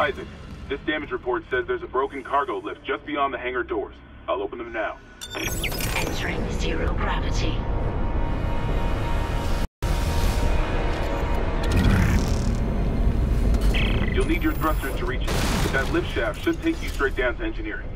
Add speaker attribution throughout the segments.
Speaker 1: Isaac, this damage report says there's a broken cargo lift just beyond the hangar doors. I'll open them now.
Speaker 2: Entering zero gravity.
Speaker 1: You'll need your thrusters to reach it, but that lift shaft should take you straight down to engineering.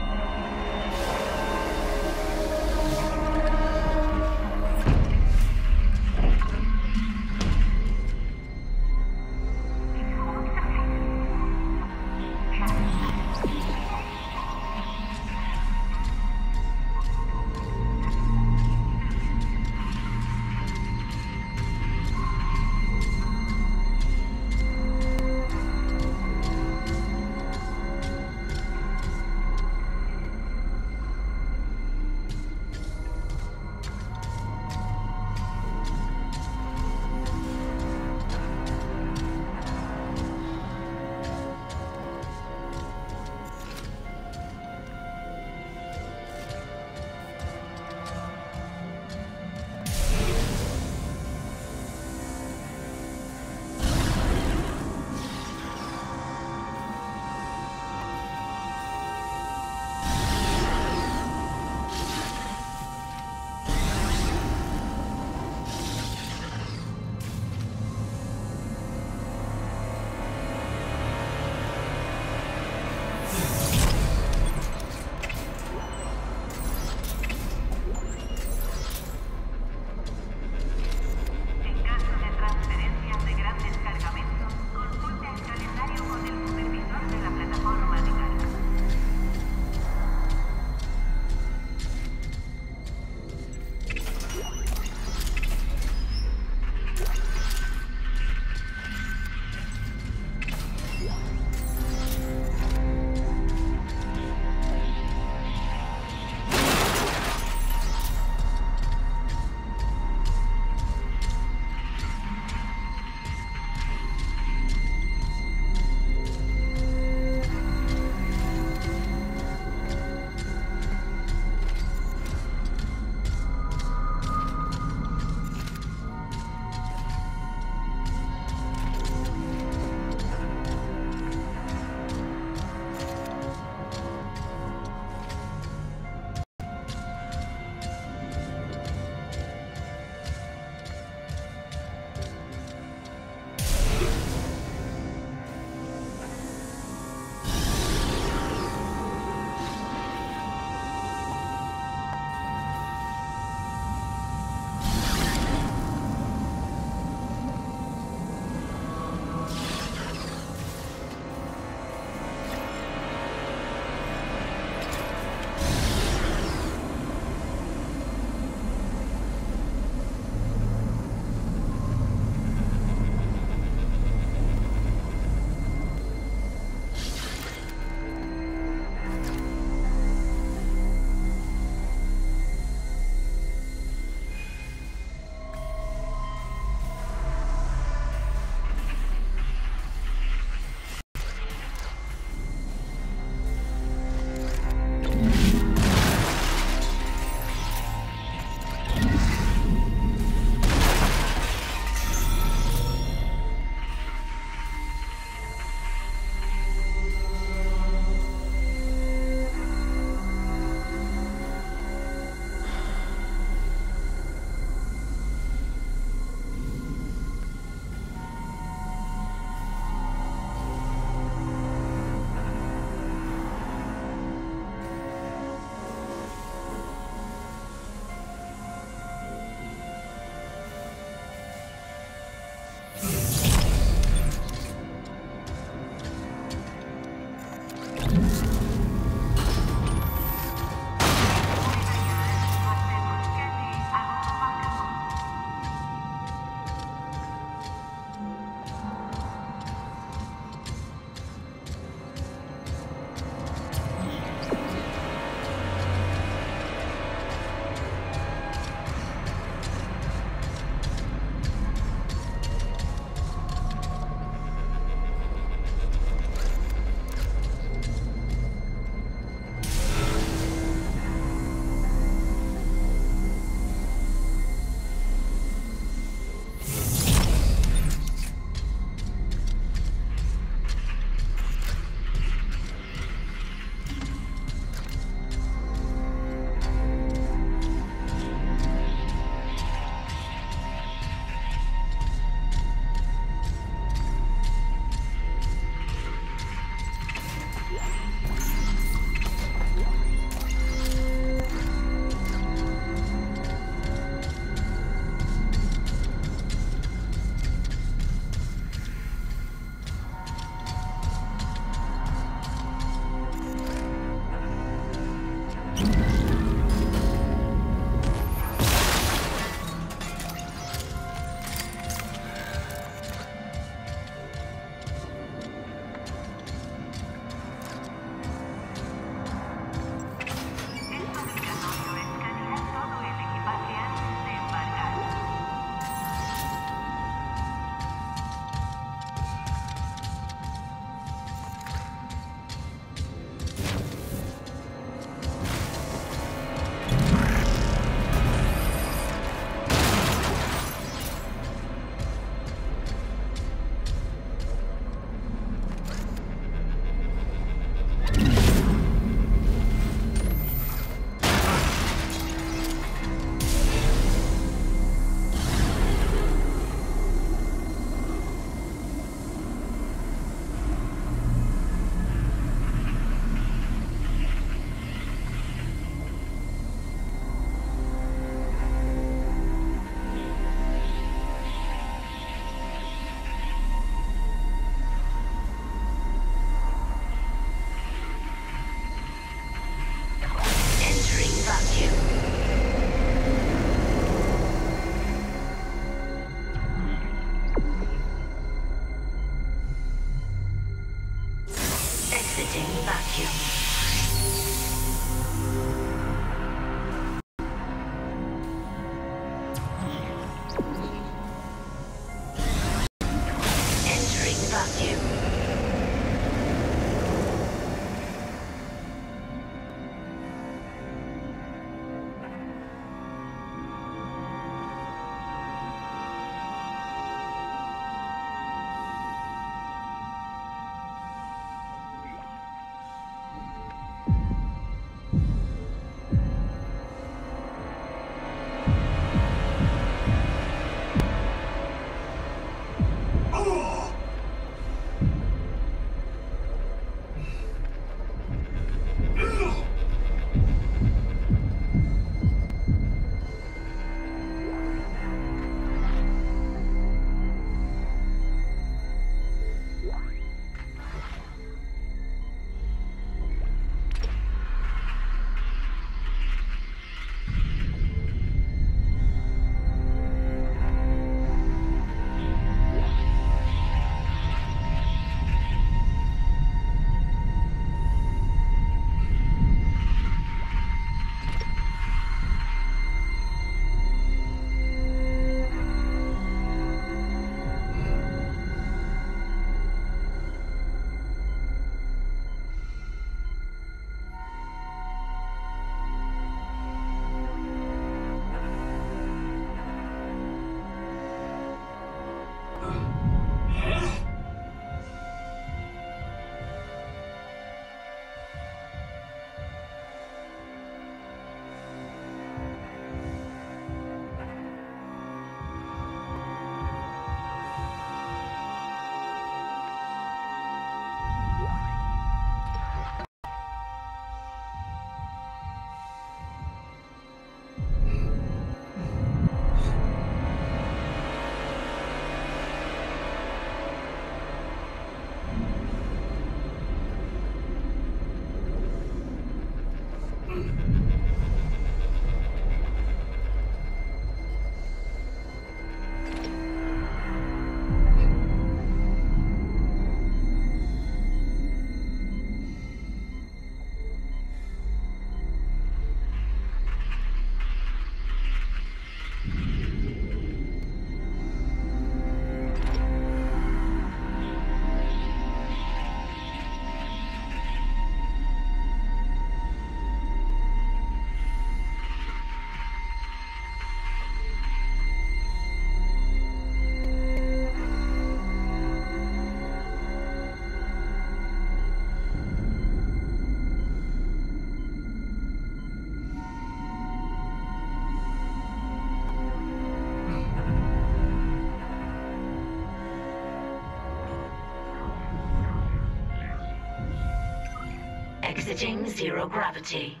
Speaker 2: Exiting zero gravity.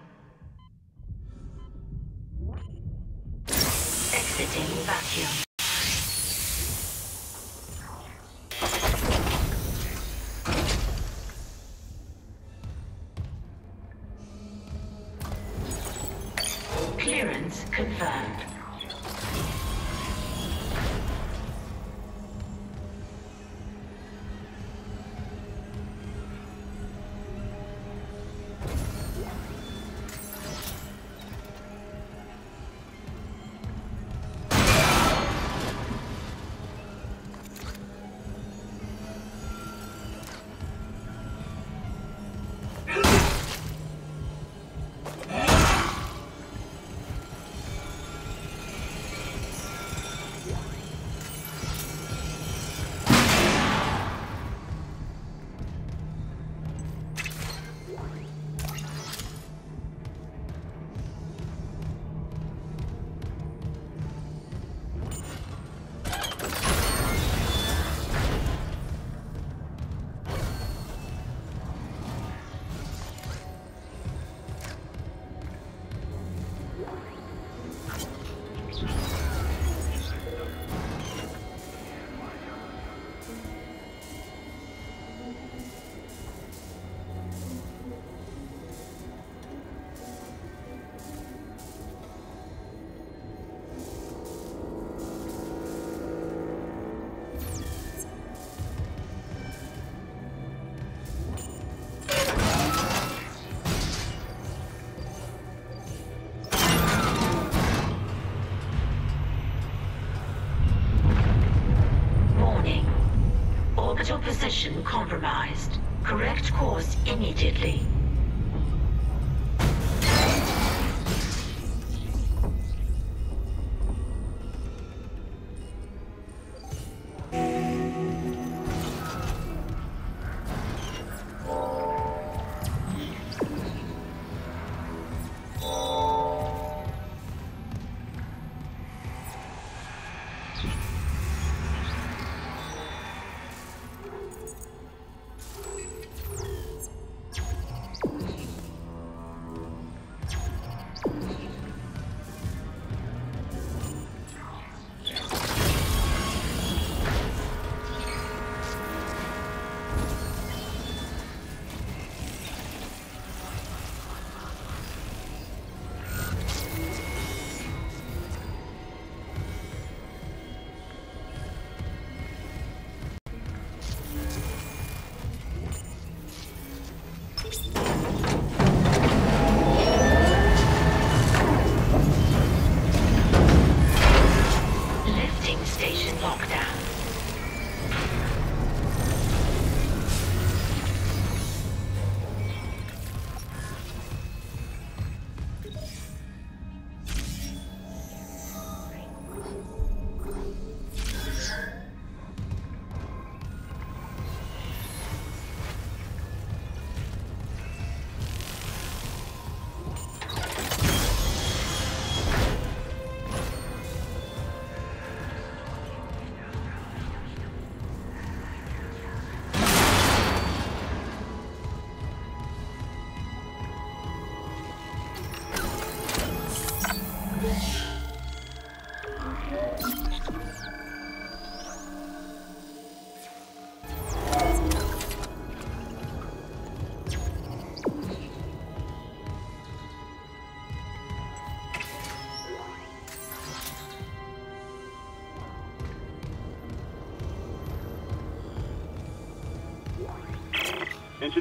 Speaker 2: Compromised. Correct course immediately.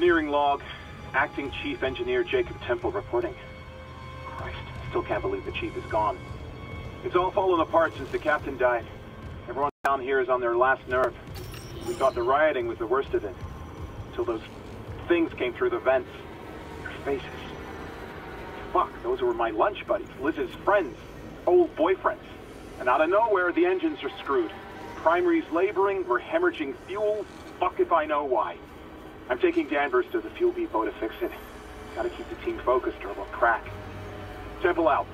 Speaker 1: Engineering log. Acting Chief Engineer Jacob Temple reporting. Christ, I still can't believe the Chief is gone. It's all fallen apart since the Captain died. Everyone down here is on their last nerve. We thought the rioting was the worst of it. Until those things came through the vents. Their faces. Fuck, those were my lunch buddies, Liz's friends, old boyfriends. And out of nowhere, the engines are screwed. Primary's laboring, we're hemorrhaging fuel. Fuck if I know why. I'm taking Danvers to the fuel depot to fix it. Gotta keep the team focused or we'll crack. Temple out.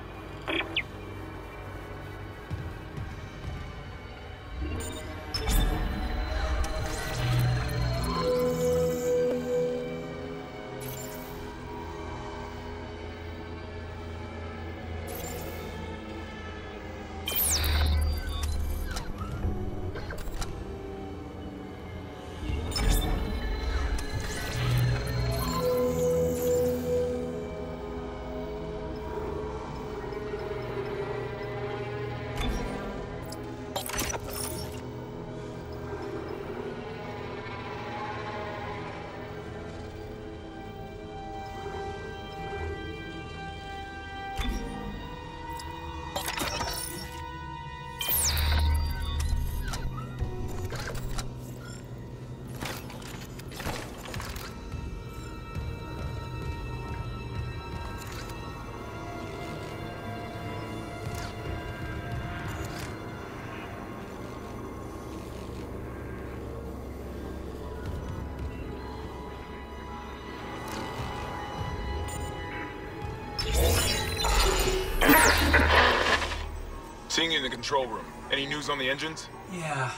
Speaker 3: Control room. Any news on the engines?
Speaker 4: Yeah,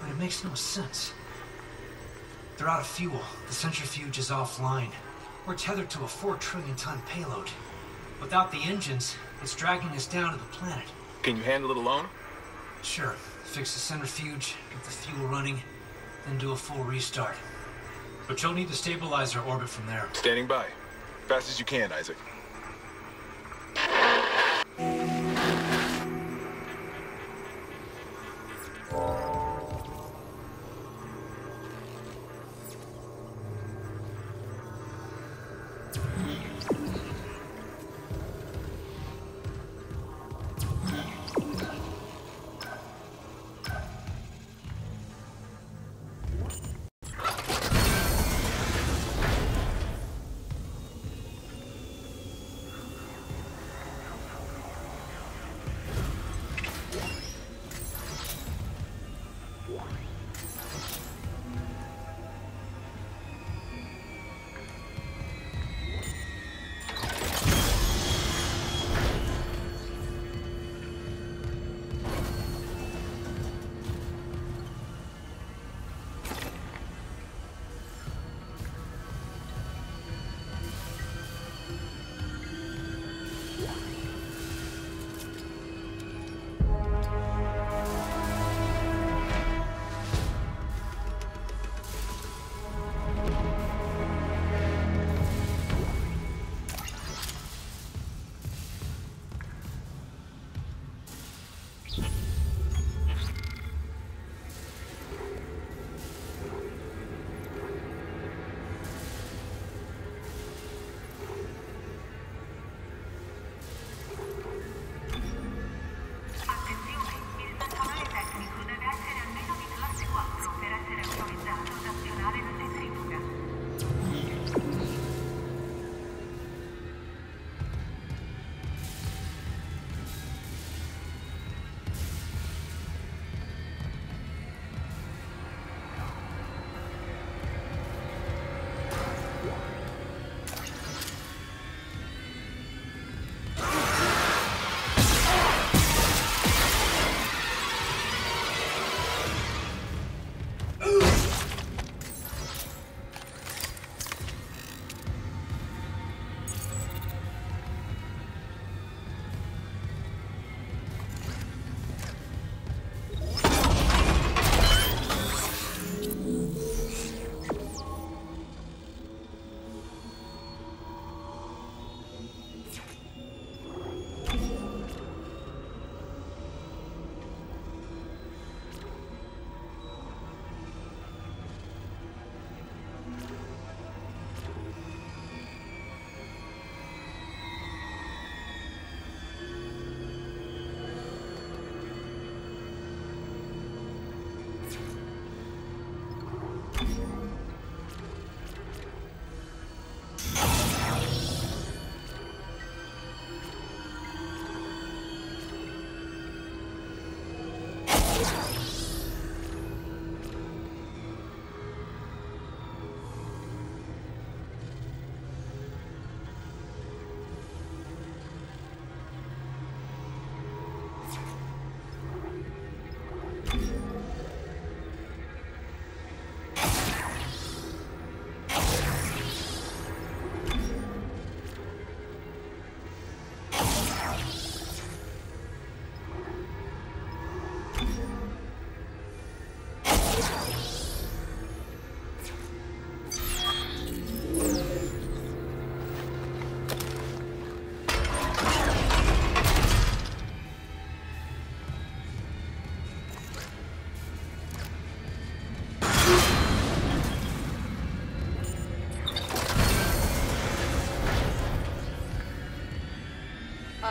Speaker 4: but it makes no sense. They're out of fuel. The centrifuge is offline. We're tethered to a four trillion ton payload. Without the engines, it's dragging us down to the planet.
Speaker 3: Can you handle it alone?
Speaker 4: Sure, fix the centrifuge, get the fuel running, then do a full restart. But you'll need to stabilize our orbit from there.
Speaker 3: Standing by. Fast as you can, Isaac.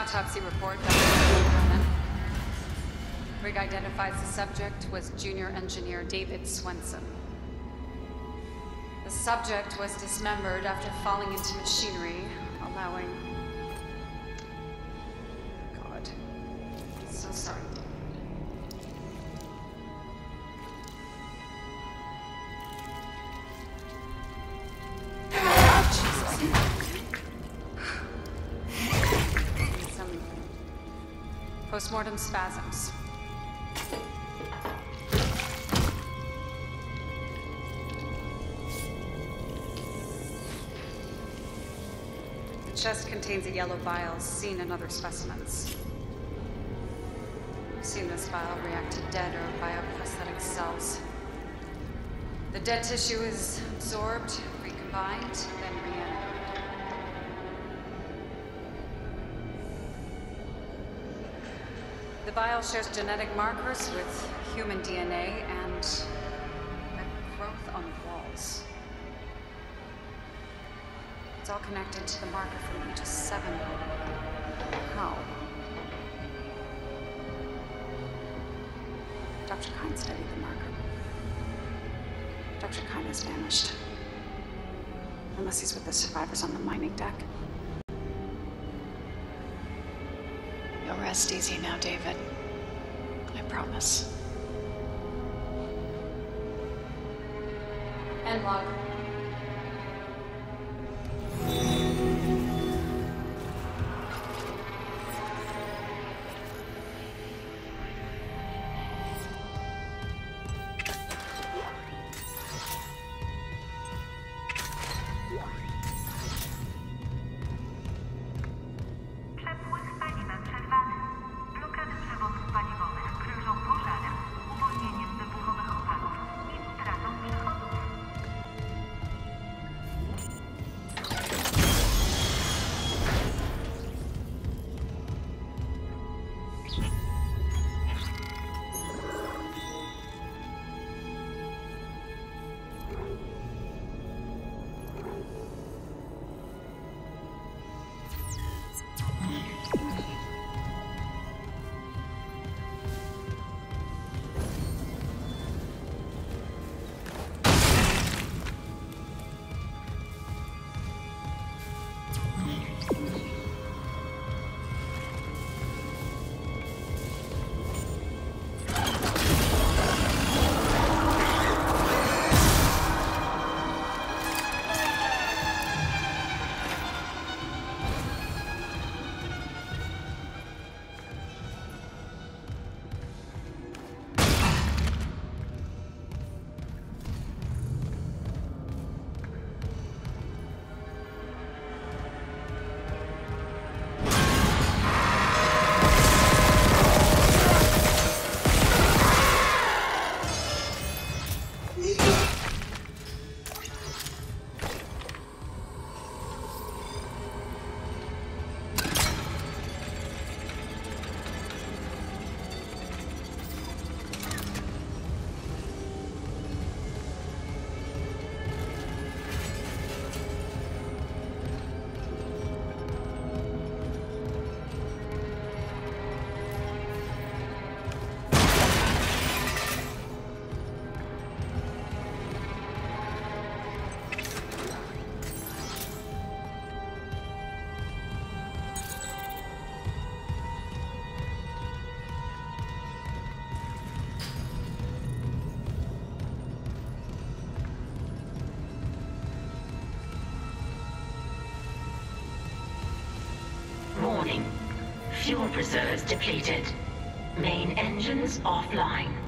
Speaker 5: Autopsy report. Rig identifies the subject was junior engineer David Swenson. The subject was dismembered after falling into machinery, postmortem spasms. The chest contains a yellow vial seen in other specimens. We've seen this vial react to dead or bioprosthetic cells. The dead tissue is absorbed, recombined, Vial shares genetic markers with human DNA and growth on the walls. It's all connected to the marker from Aegis 7. How? Dr. Kyne studied the marker. Dr. Kyne has vanished. Unless he's with the survivors on the mining deck.
Speaker 6: You'll rest easy now, David promise.
Speaker 5: End log.
Speaker 2: Reserves depleted. Main engines offline.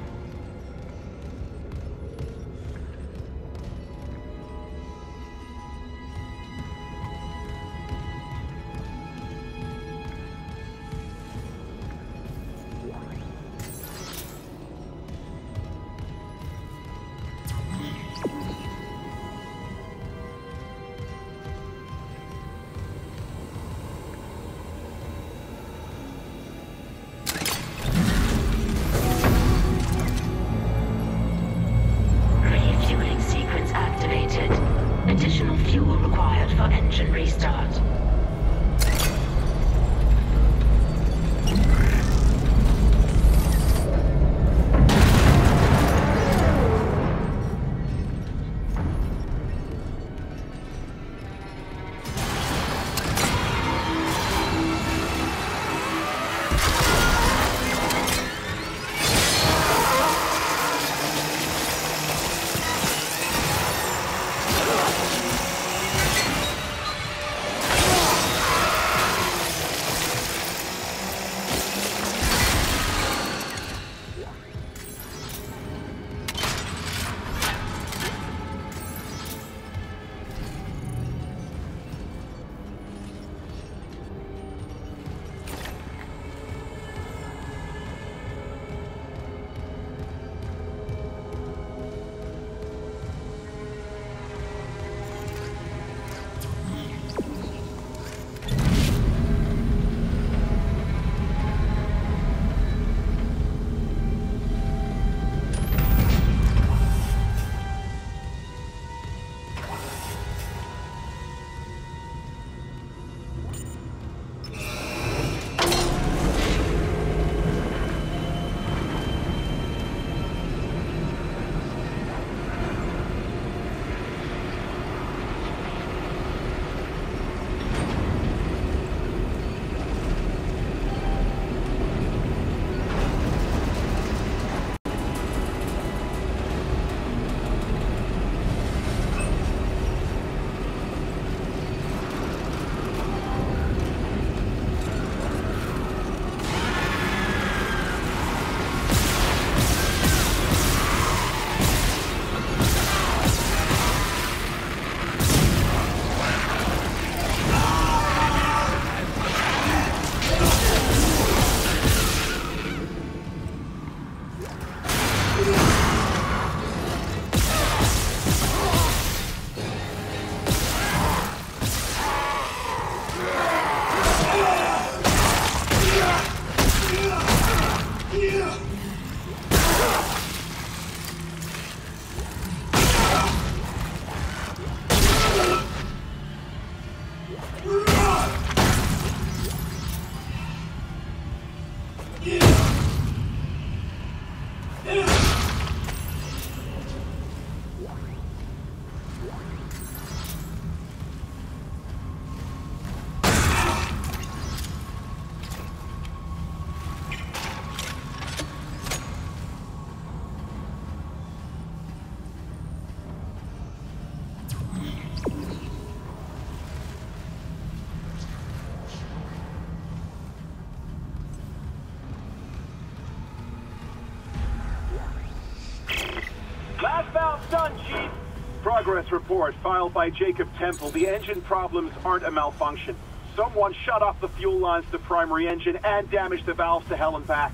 Speaker 1: Progress report filed by Jacob Temple. The engine problems aren't a malfunction. Someone shut off the fuel lines to primary engine and damaged the valves to hell and back.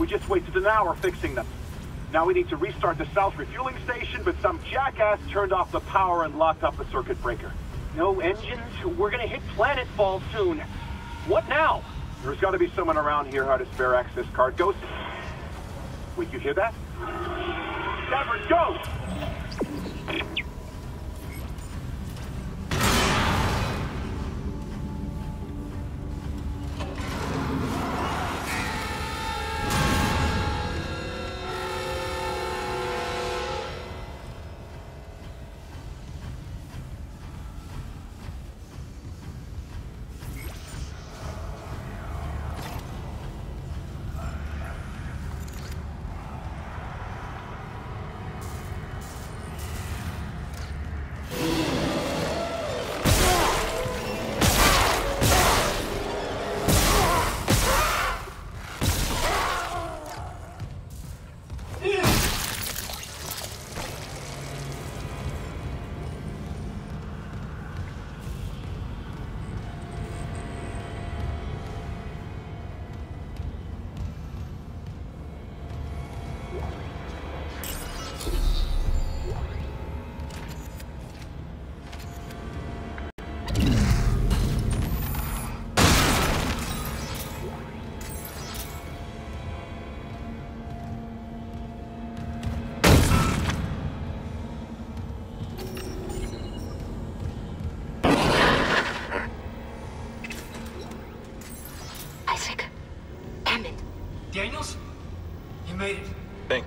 Speaker 1: We just wasted an hour fixing them. Now we need to restart the south refueling station, but some jackass turned off the power and locked up the circuit breaker.
Speaker 7: No engines? We're gonna hit planetfall soon. What now?
Speaker 1: There's got to be someone around here how to spare access card. Go. Wait, you hear that? Shepard, go!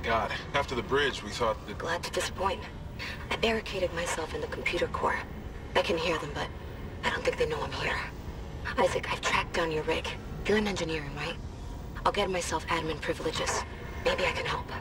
Speaker 3: God. After the bridge, we thought that...
Speaker 8: Glad to disappoint. I barricaded myself in the computer core. I can hear them, but I don't think they know I'm here. Isaac, I've tracked down your rig. You're in engineering, right? I'll get myself admin privileges. Maybe I can help.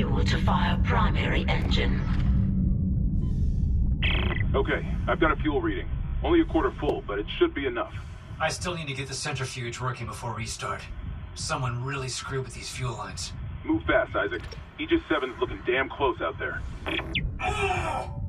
Speaker 2: Fuel to fire primary engine.
Speaker 1: Okay, I've got a fuel reading. Only a quarter full, but it should be enough.
Speaker 4: I still need to get the centrifuge working before restart. Someone really screwed with these fuel lines.
Speaker 1: Move fast, Isaac. Aegis 7's looking damn close out there.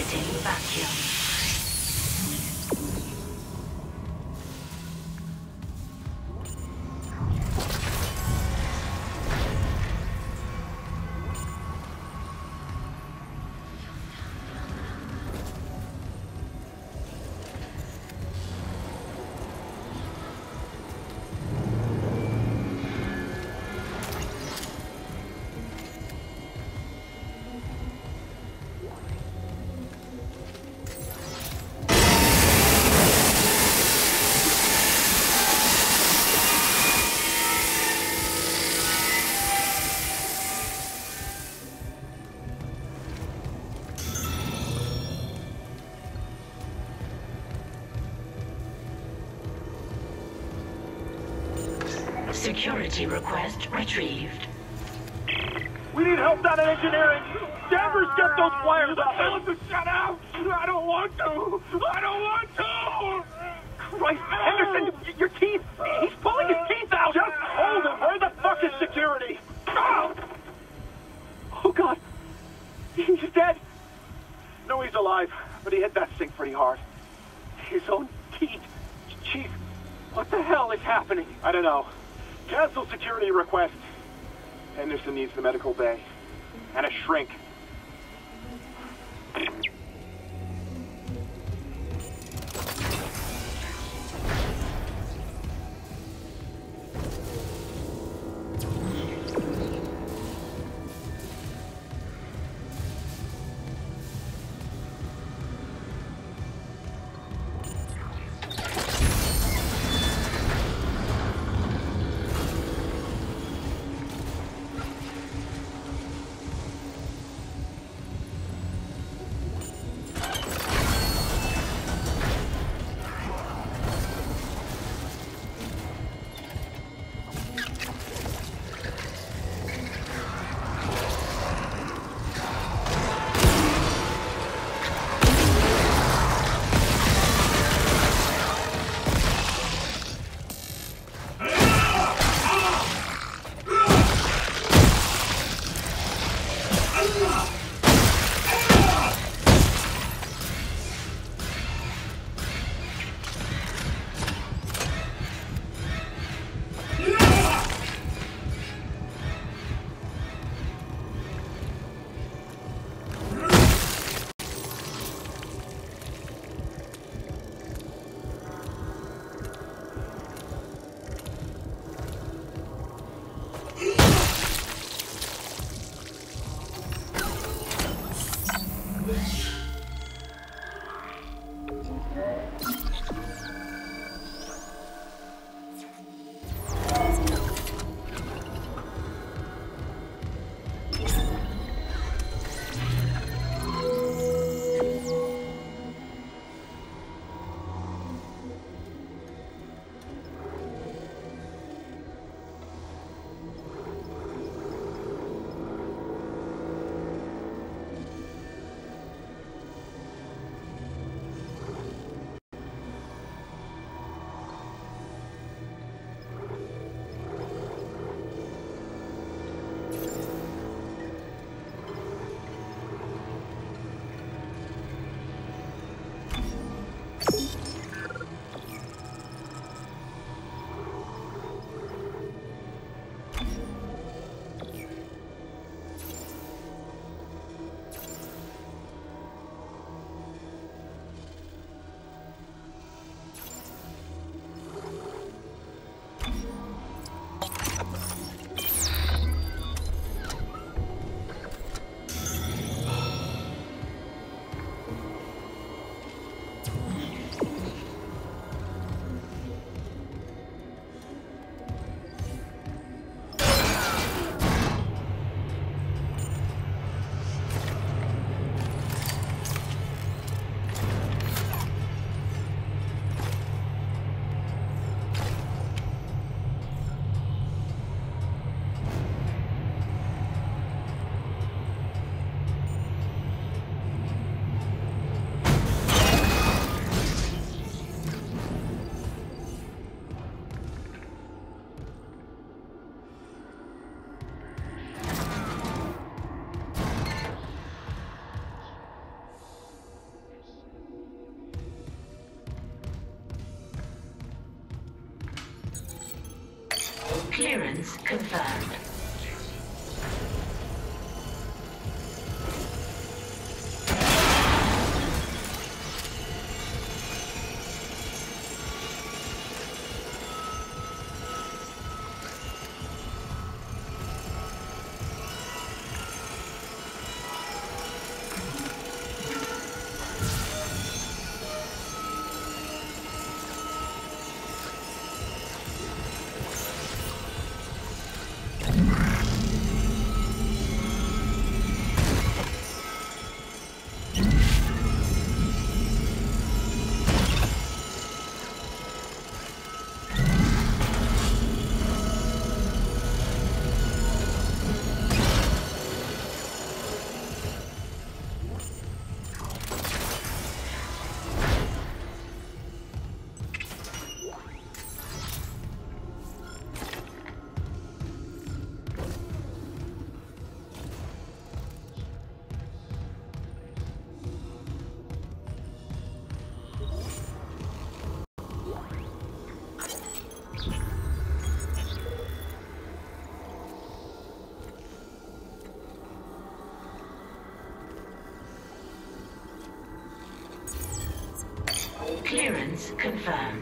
Speaker 2: Exiting vacuum. Security request retrieved.
Speaker 1: We need help down in engineering. Danvers, get those wires up. Tell him to shut out. I don't want to. I don't want to. Christ, Henderson, your teeth. He's pulling his teeth out. Just hold him. Where the fuck is security? Oh, oh God. He's dead. No, he's alive, but he hit that sink pretty hard. His own teeth. Chief, what the hell is happening? I don't know. Cancel security request. Henderson needs the medical bay. And a shrink.
Speaker 2: Confirmed.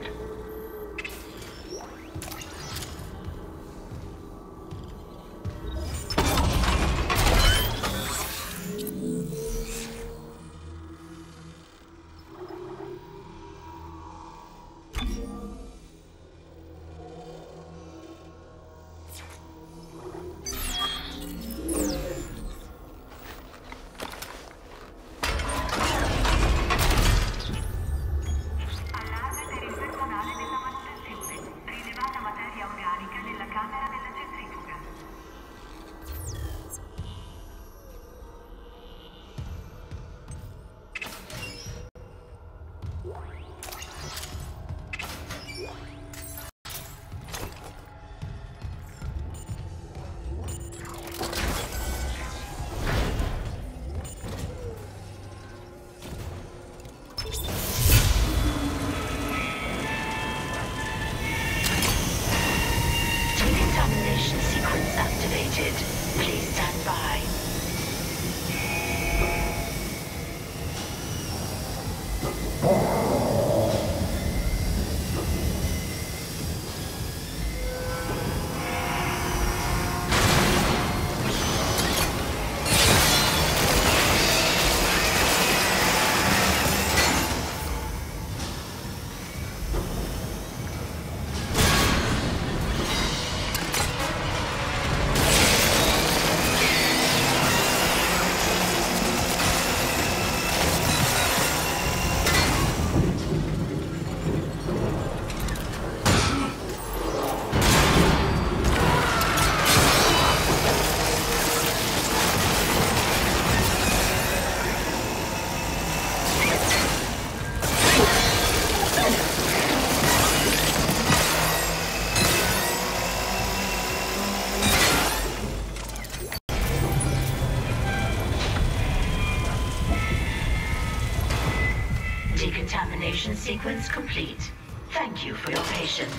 Speaker 2: Decontamination sequence complete. Thank you for your patience.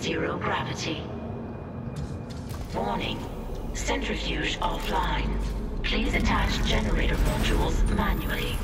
Speaker 2: Zero gravity. Warning. Centrifuge offline. Please attach generator modules manually.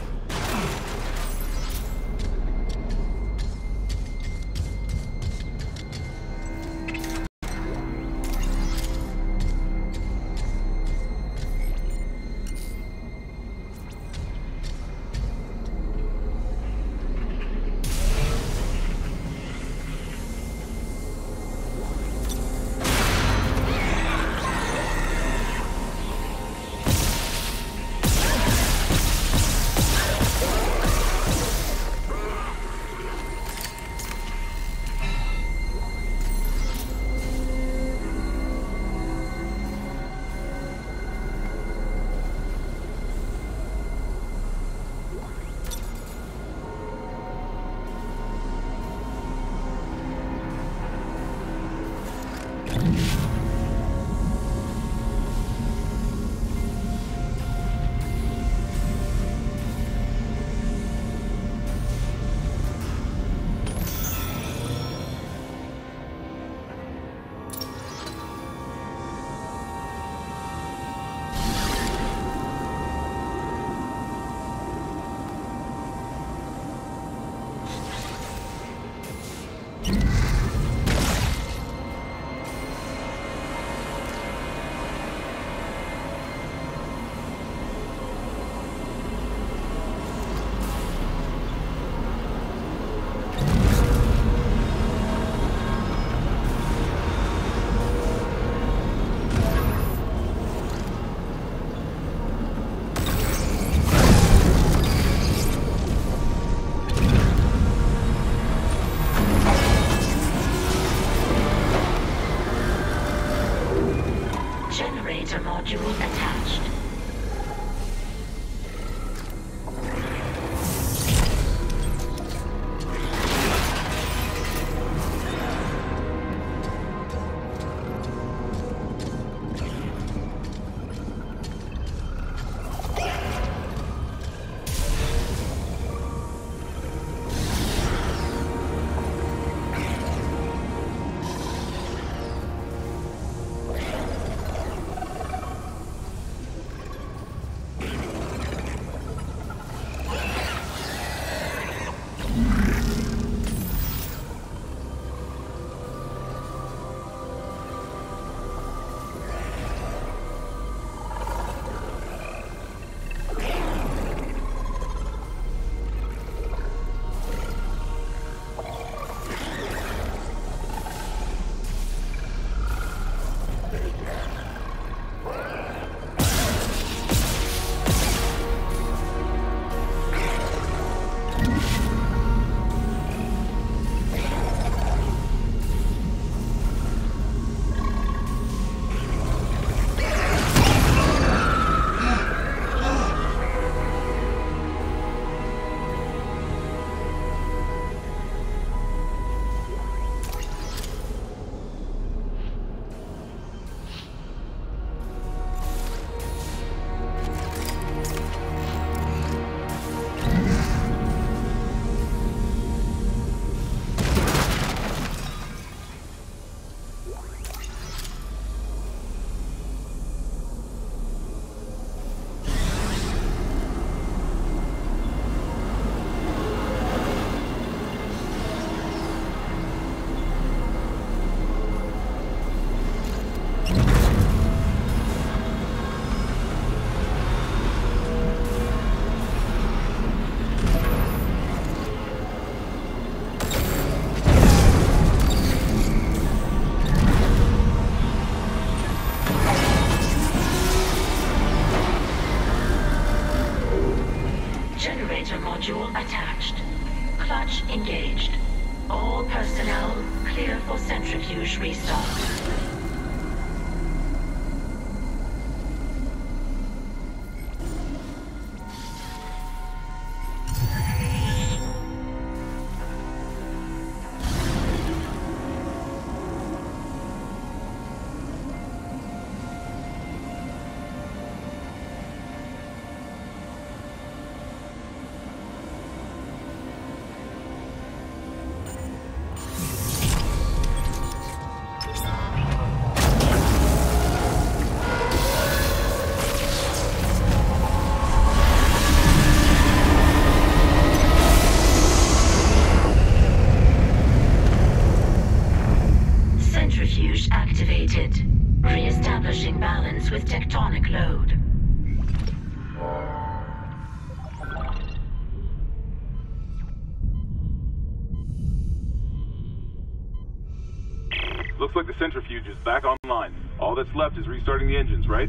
Speaker 2: Centrifuge
Speaker 3: is back online. All that's left is restarting the engines, right?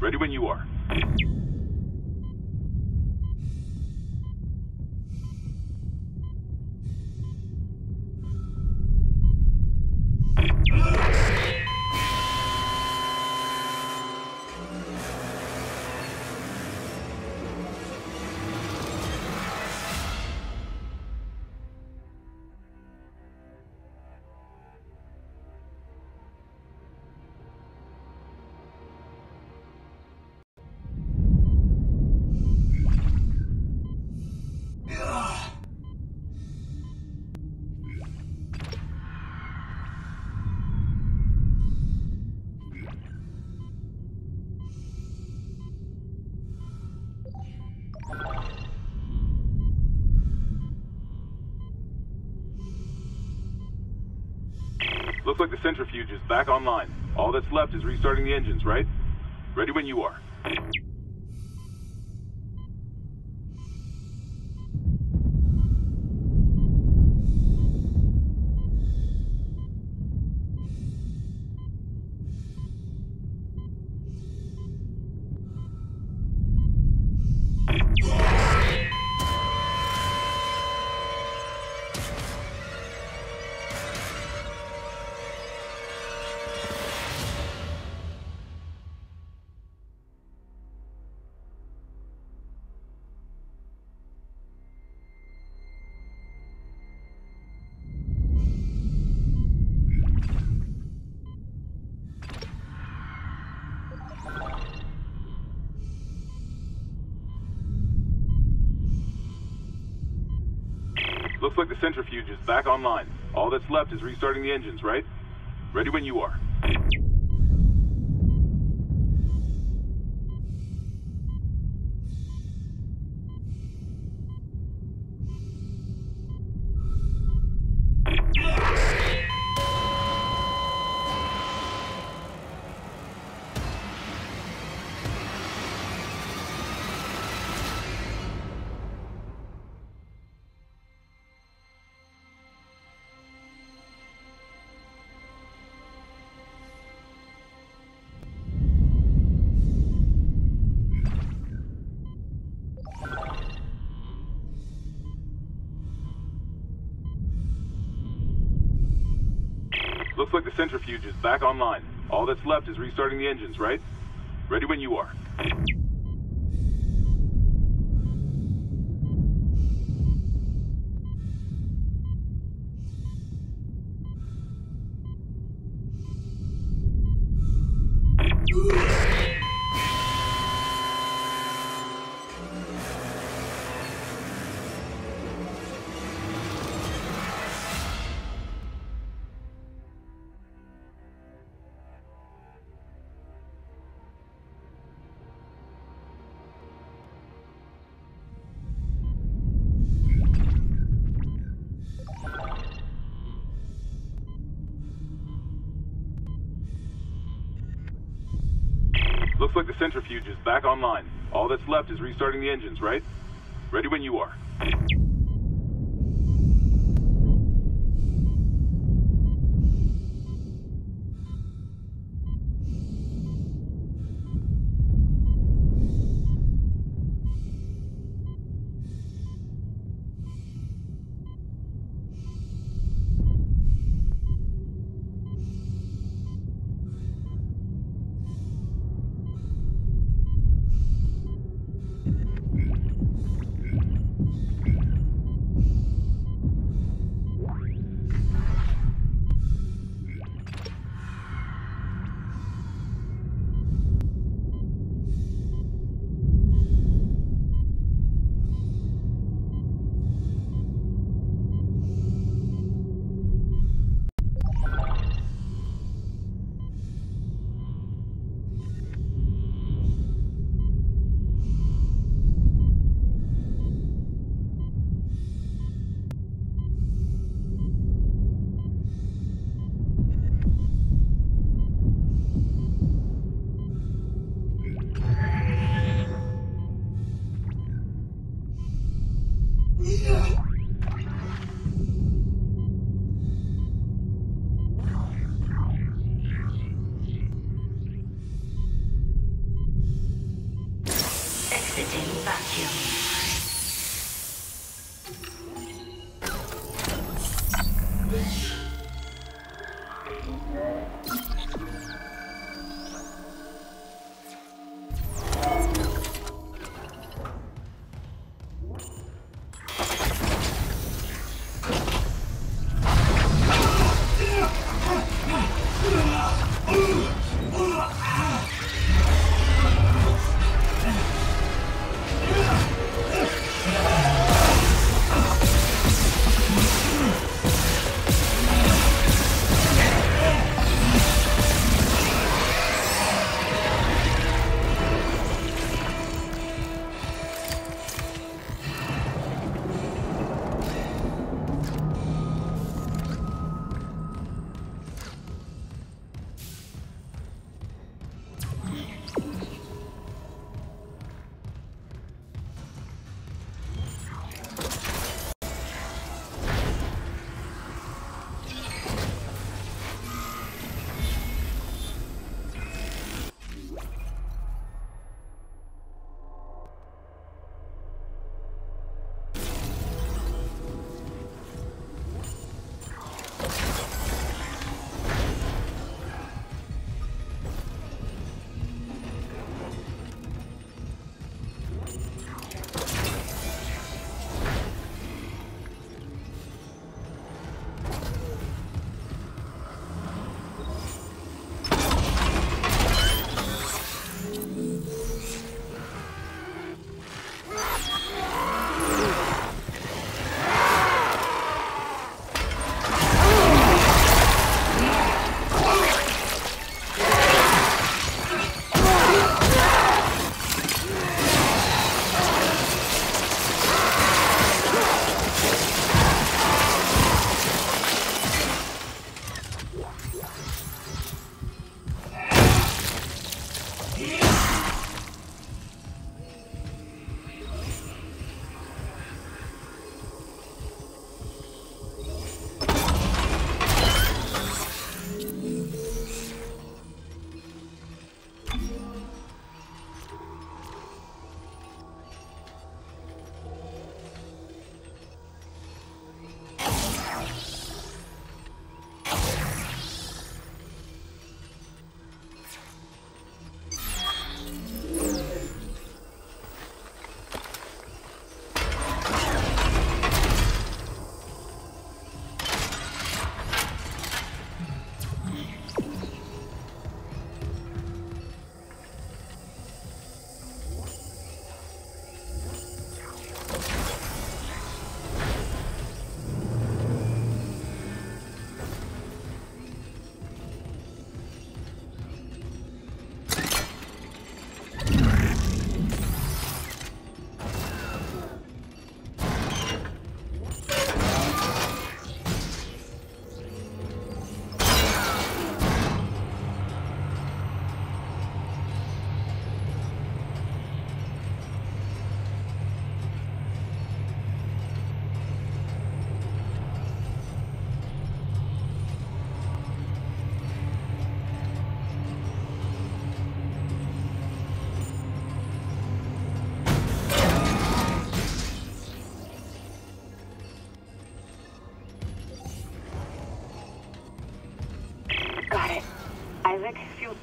Speaker 3: Ready when you are. Back online. All that's left is restarting the engines, right? Ready when you are. Back online. All that's left is restarting the engines, right? Ready when you are. The centrifuge is back online. All that's left is restarting the engines, right? Ready when you are. Centrifuge is back online. All that's left is restarting the engines, right? Ready when you are.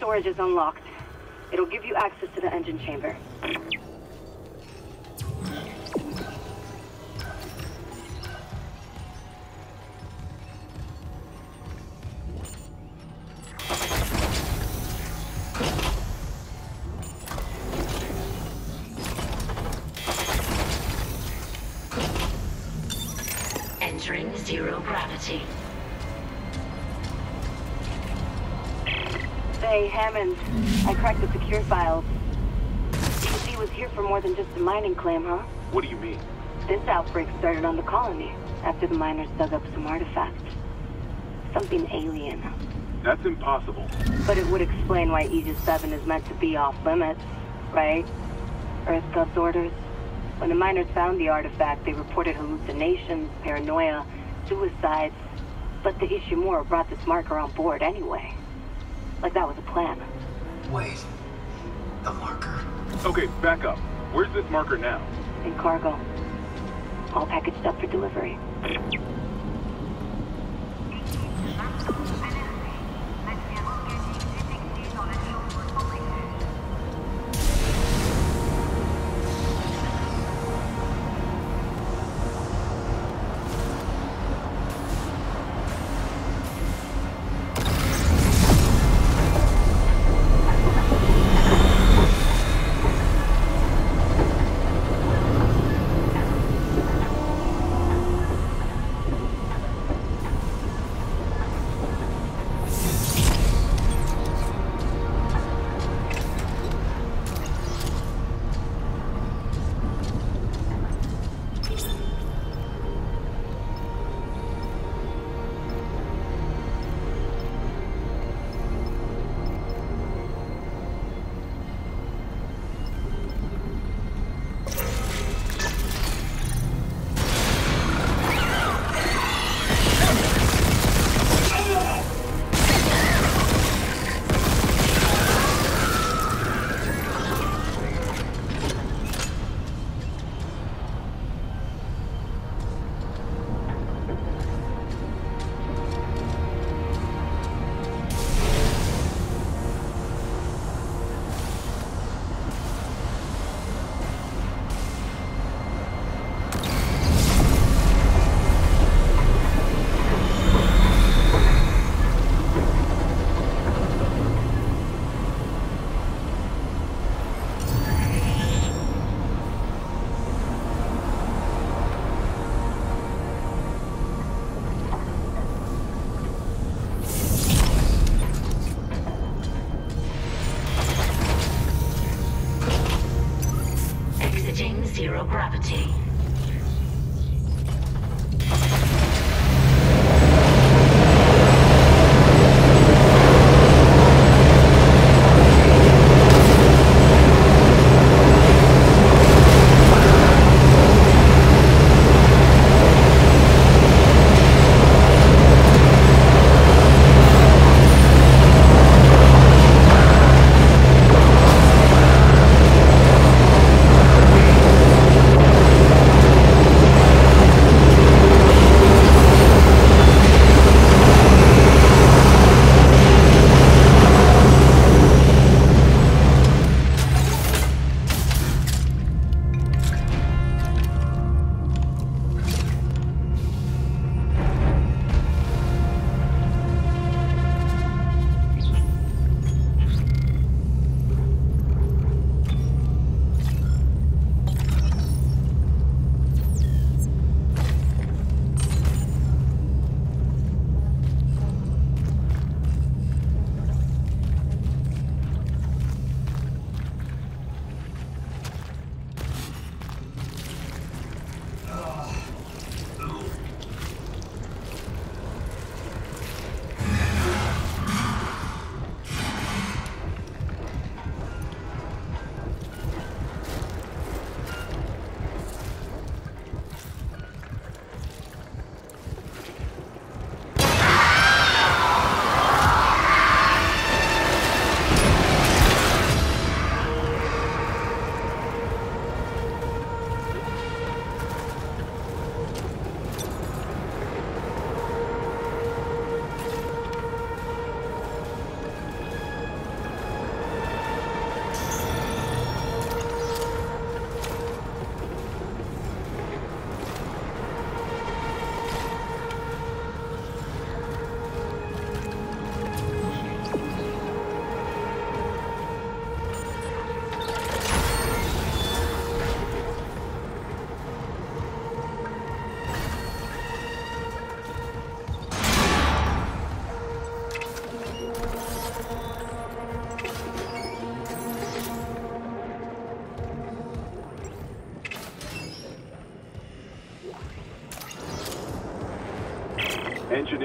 Speaker 9: Storage is unlocked. It'll give you access to the engine chamber.
Speaker 2: Entering zero gravity.
Speaker 9: Say, Hammond, I cracked the secure files. CEC was here for more than just a mining claim, huh?
Speaker 1: What do you mean?
Speaker 9: This outbreak started on the colony after the miners dug up some artifacts. Something alien.
Speaker 1: That's impossible.
Speaker 9: But it would explain why Aegis 7 is meant to be off limits, right? Earth Gov's orders. When the miners found the artifact, they reported hallucinations, paranoia, suicides. But the Ishimura brought this marker on board anyway. Like that was a plan.
Speaker 4: Wait. The marker?
Speaker 1: Okay, back up.
Speaker 3: Where's this marker now?
Speaker 9: In cargo. All packaged up for delivery.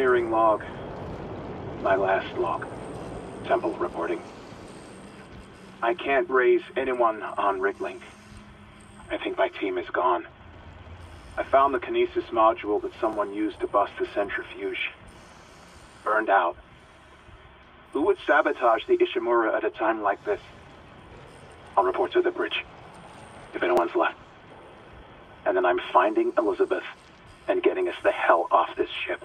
Speaker 1: Engineering log. My last log. Temple reporting. I can't raise anyone on Riglink. I think my team is gone. I found the kinesis module that someone used to bust the centrifuge. Burned out. Who would sabotage the Ishimura at a time like this? I'll report to the bridge. if anyone's left. And then I'm finding Elizabeth and getting us the hell off this ship.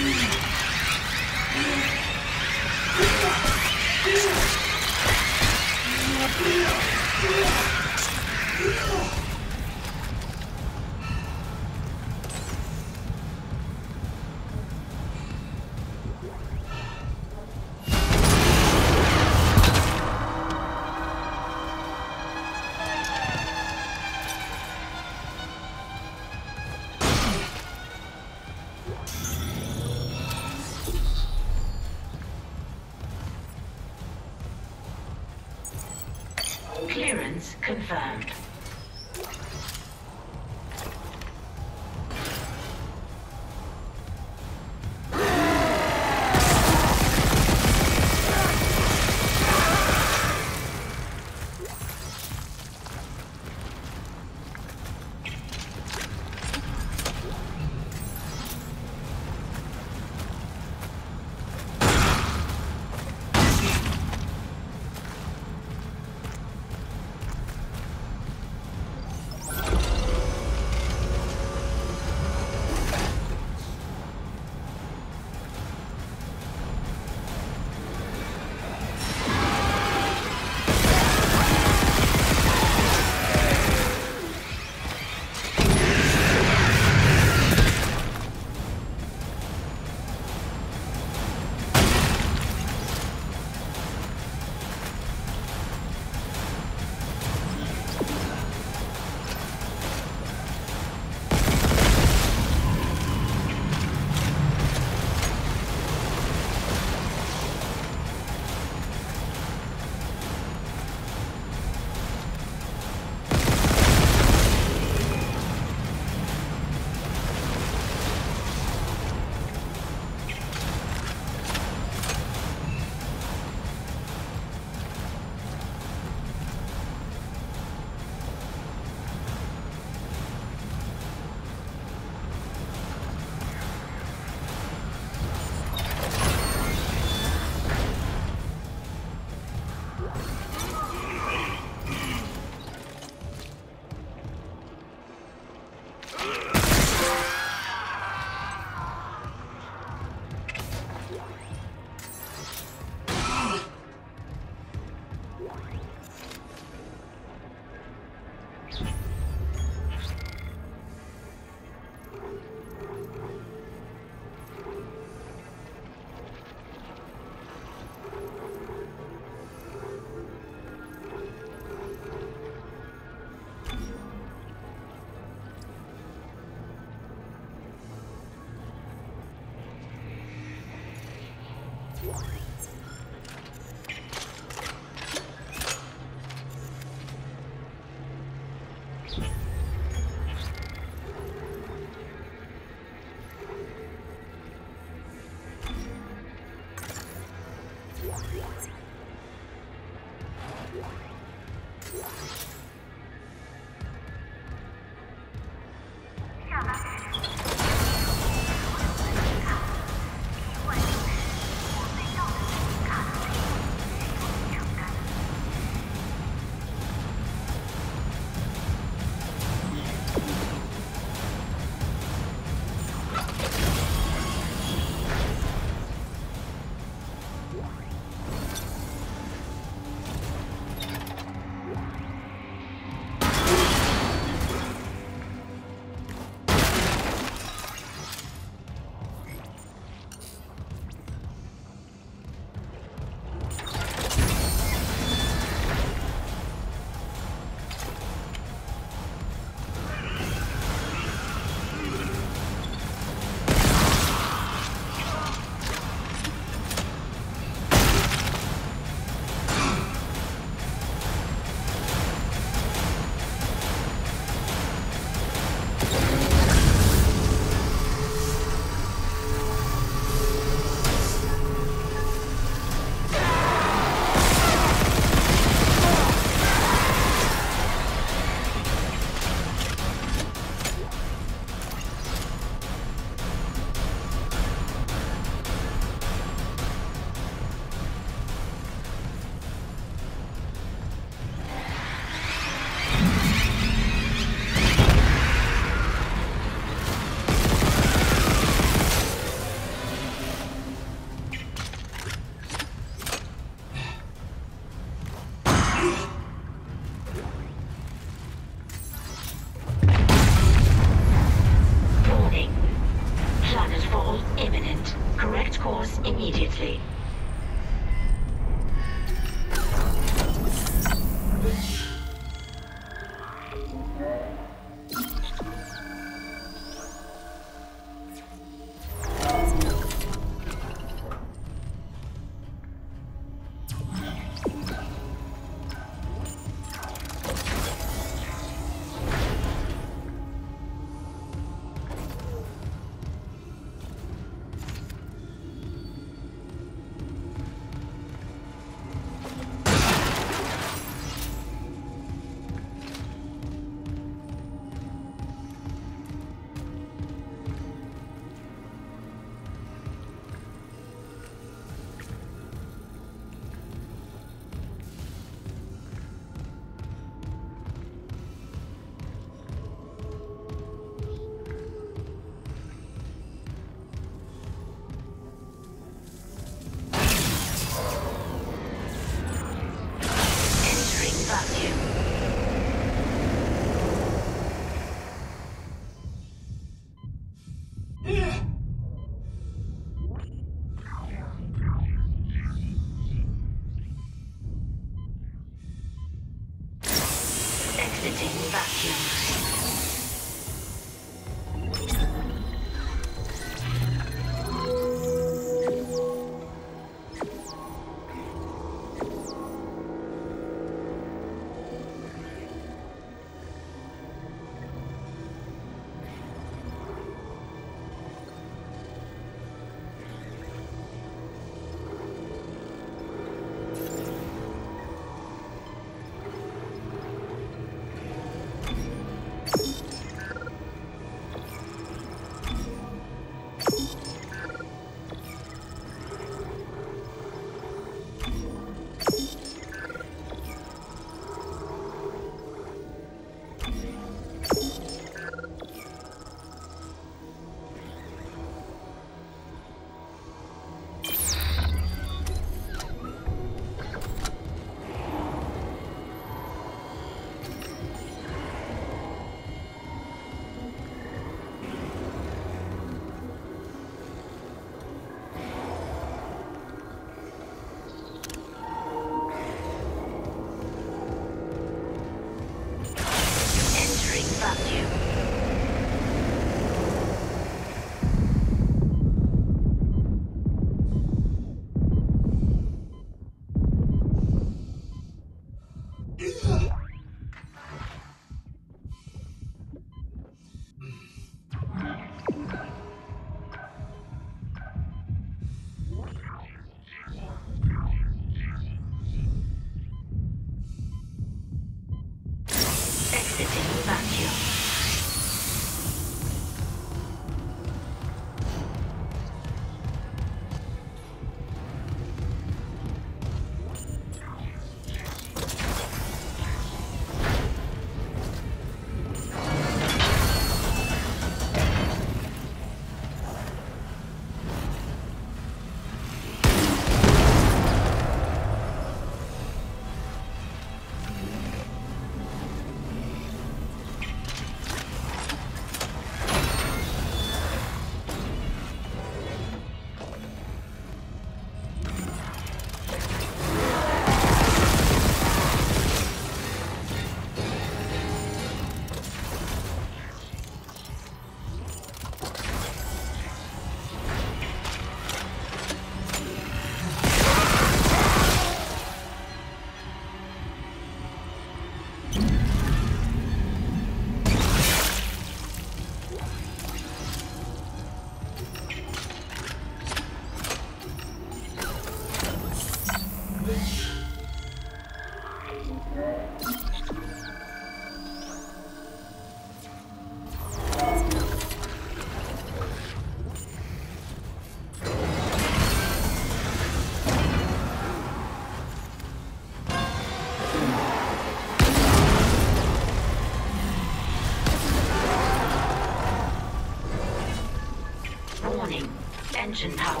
Speaker 2: Engine power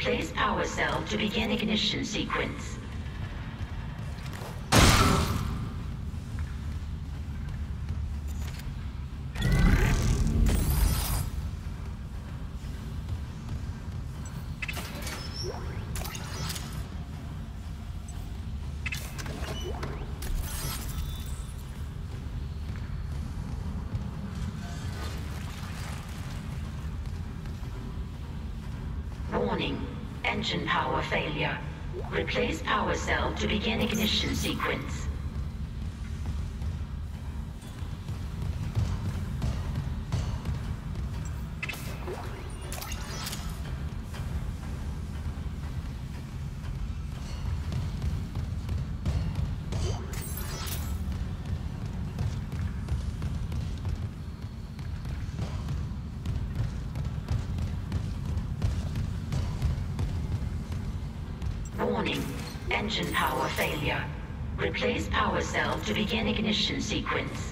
Speaker 2: Place power cell to begin ignition sequence. Warning. Engine power failure. Replace power cell to begin ignition sequence. ignition sequence.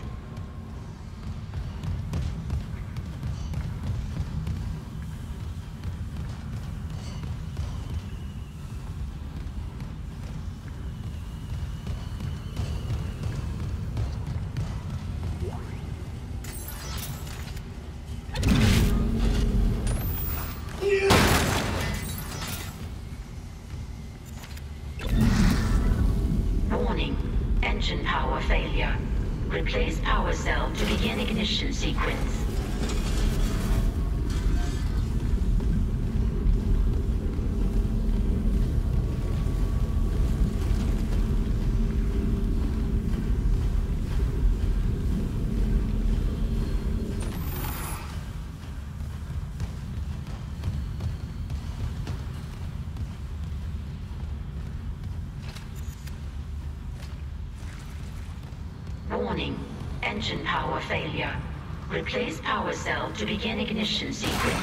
Speaker 2: to begin ignition sequence.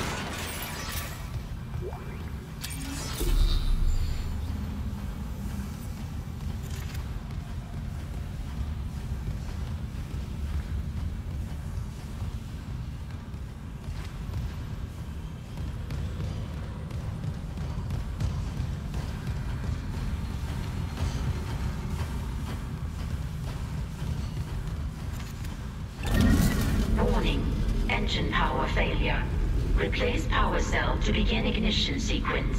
Speaker 2: activation sequence.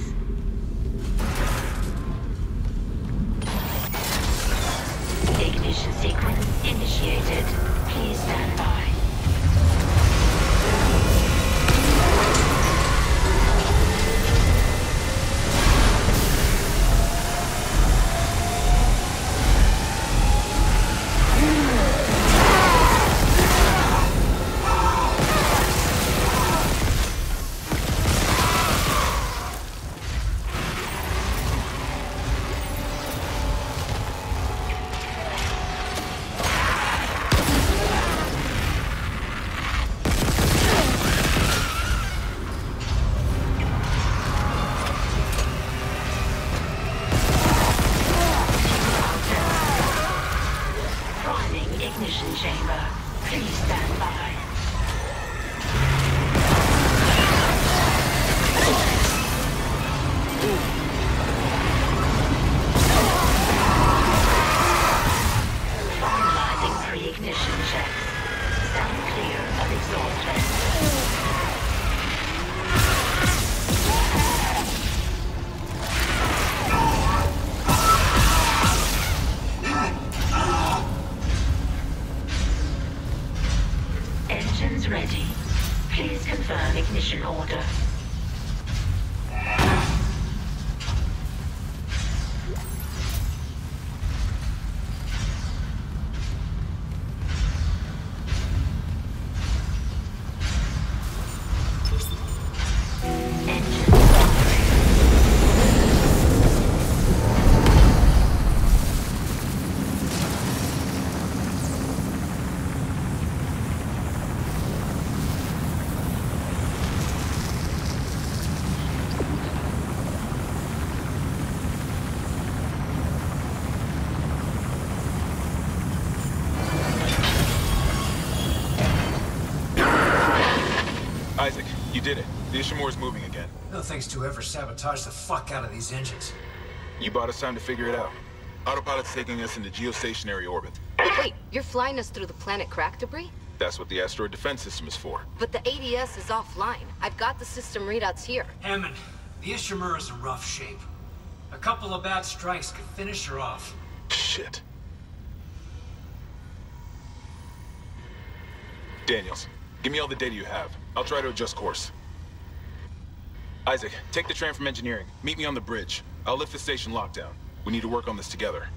Speaker 3: It. The moving again.
Speaker 4: No thanks to ever sabotage the fuck out of these engines.
Speaker 3: You bought us time to figure it out. Autopilot's taking us into geostationary orbit.
Speaker 10: Wait, you're flying us through the planet crack debris?
Speaker 3: That's what the asteroid defense system is for.
Speaker 10: But the ADS is offline. I've got the system readouts here.
Speaker 4: Hammond, the Ishimura's in rough shape. A couple of bad strikes could finish her off.
Speaker 3: Shit. Daniels, give me all the data you have. I'll try to adjust course. Isaac, take the train from engineering. Meet me on the bridge. I'll lift the station lockdown. We need to work on this together.